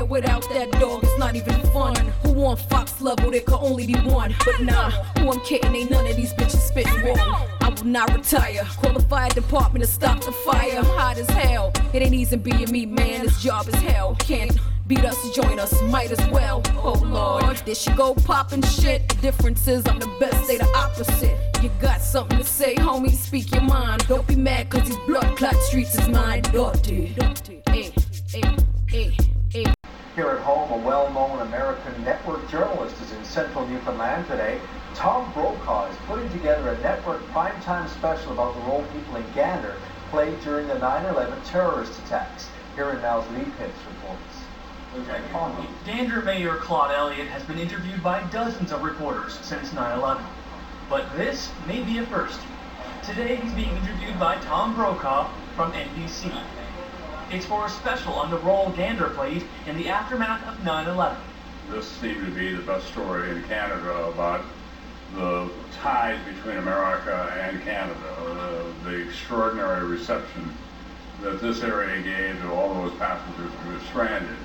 without that dog, it's not even fun. Who on Fox level, there could only be one. But nah, who I'm kidding, ain't none of these bitches spitting wrong. I will not retire. Qualified department to stop the fire. I'm hot as hell. It ain't easy being me, man. This job is hell. Can't beat us, join us, might as well. Oh lord, there she go popping shit. The difference is I'm the best, they the opposite. You got something to say, homie, speak your mind. Don't be mad cause these blood clot streets is mine. Dirty, dirty, hey, hey, hey. Here at home, a well-known American network journalist is in central Newfoundland today. Tom Brokaw is putting together a network primetime special about the role people in Gander played during the 9-11 terrorist attacks. Here in Mal's Lee Pitts reports. Gander Mayor Claude Elliott has been interviewed by dozens of reporters since 9-11. But this may be a first. Today he's being interviewed by Tom Brokaw from NBC. It's for a special on the role Gander played in the aftermath of 9-11. This seemed to be the best story in Canada about the ties between America and Canada, uh, the extraordinary reception that this area gave to all those passengers who were stranded.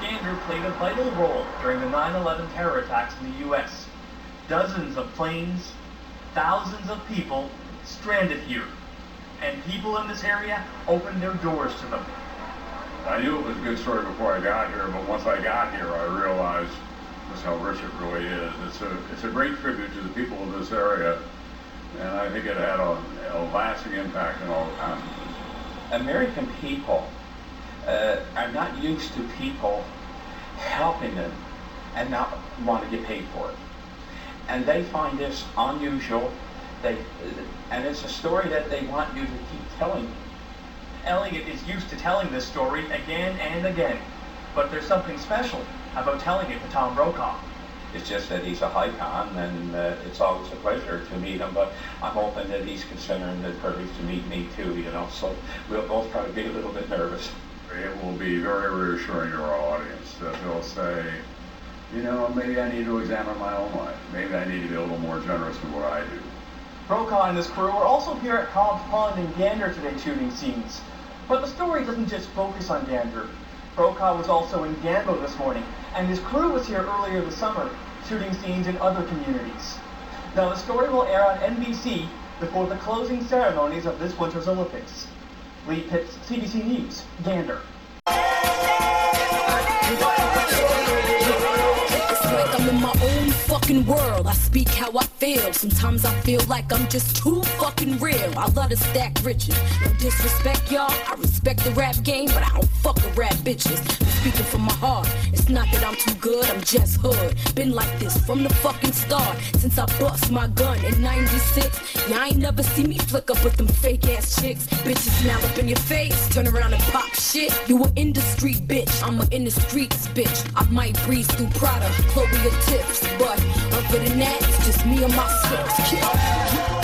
Gander played a vital role during the 9-11 terror attacks in the U.S. Dozens of planes, thousands of people stranded here. And people in this area opened their doors to them. I knew it was a good story before I got here, but once I got here, I realized just how rich it really is. It's a, it's a great tribute to the people of this area, and I think it had a, a lasting impact on all the passengers. American people uh, are not used to people helping them and not want to get paid for it. And they find this unusual. They, and it's a story that they want you to keep telling. Elliott is used to telling this story again and again, but there's something special about telling it to Tom Brokaw. It's just that he's a icon, and uh, it's always a pleasure to meet him. But I'm hoping that he's considering the courage to meet me too. You know, so we'll both probably be a little bit nervous. It will be very reassuring to our audience that they'll say, you know, maybe I need to examine my own life. Maybe I need to be a little more generous in what I do. Brokaw and his crew are also here at Cobb's Pond in Gander today shooting scenes. But the story doesn't just focus on Gander. Brokaw was also in Gambo this morning, and his crew was here earlier this summer, shooting scenes in other communities. Now the story will air on NBC before the closing ceremonies of this winter's Olympics. Lee Pitts, CBC News, Gander. Fucking world. I speak how I feel. Sometimes I feel like I'm just too fucking real. I love to stack riches. No disrespect, y'all. I respect the rap game, but I don't fuck with rap bitches. I'm speaking from my heart. It's not that I'm too good, I'm just hood. Been like this from the fucking start. Since I bust my gun in 96. Y'all ain't never see me flick up with them fake ass chicks. Bitches now up in your face. Turn around and pop shit. You a in the street bitch. I'm a in the streets bitch. I might breeze through Prada, Chloe or Tips. But other than that, it's just me and my six kids.